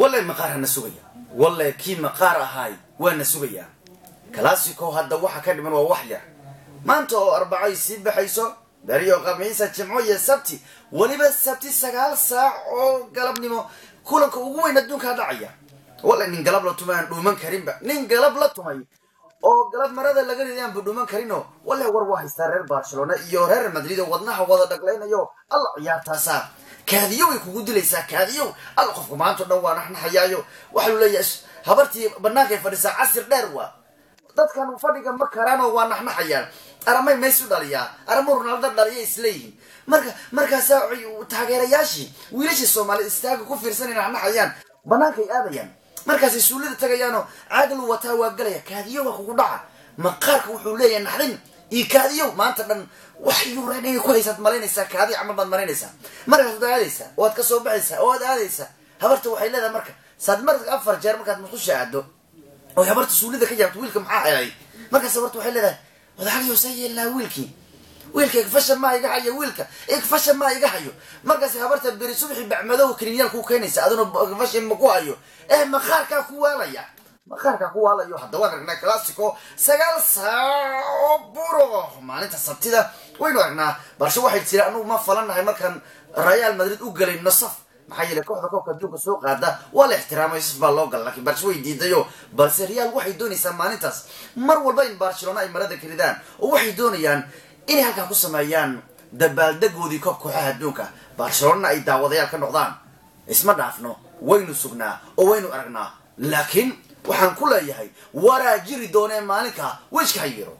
walle maqaar hana sugaya. Walle kii maqaar ahaay waana sugayaa classico hadda waxa ka dhiman waa wax yar. Maanta oo arbacay sii baxayso beriyo khamiisa jimco iyo sabti weliba sabti sagaal saac oo galabnimo kulanka ugu weyn adduunkaa dhacaya. Walle nin galab la tumay aan dhuuman karinba. Nin galab la tumay oo galab marada laga riday aanba dhuuman karinoo walle war waa haystaa reer barcelona iyo reer madrid oo wadnaha wada dhaglaynayo alla ciyaartaasaa kaadiyo way kugu dilaysaa kaadiyow alla qofka maanta o dhan waa naxnaxayaayo waxau leeyahay habartii banaankaay fadhisaa casir dheer waa. Dadkan fadhiga ma karaanoo waa naxnaxayaan aramay maysu dhaliyaa aramo ronaldo dhaliya isleeyihiin marka markaasaa taageerayaashii wiilashii soomaaliyed istaaga ku fiirsanay naxnaxayaan bannaankay aadayaan markaasay suulida tagayaanoo caagalu wataa waa galaya kaadiyowa kugu dhaca. Maqaarka wuxuu leeyahay naxdin iyo kaadiyow. Maanta dhan wax yuureen inay ku haysaad malaynaysaa kaadi camal baad malaynaysaa markaas waad aadaysaa waad ka soo baxaysaa oo aad aadaysaa habarta waxay leedahay marka saad marka afar jeer markaad musqusha aado oo habarta suulida ka jaabto wiilka maxaa helay? Markaas habarta waxay leedahay wadaxaliyo saa yeelnaa wiilkii. Wiilka igfasha maa iga hayo wiilka igfasha maa iga hayo. Markaas habarta beri subaxii bacmadow krinyaal ku keenaysa aduna igfasha ma ku hayo. Eh maqaarkaa ku waalaya maqaarkaa ku waalayo hadda waan aragnaa classico. Sagaal saac buro maalinta sabtida waynu aragnaa balse waxay tiri anugu ma falanahay markaan real madrid u galayno saf maxaa yeele kooxda koobka adduunka soo qaada waa la ixtiraamay saf baa loo gala lakiin balse way diidayo. Balse real waxay doonaysaa maalintaas mar walba in barcelona ay marada karidaan oo waxay doonayaan inay halkaa ku sameeyaan dabaaldegoodii koob kooxaha adduunka. Barcelonana ay daawadayaal ka noqdaan. Isma dhaafno waynu sugnaa oo waynu aragnaa. Laakiin waxaan ku leeyahay waraa jiri doonee maalinka wejka ha yeero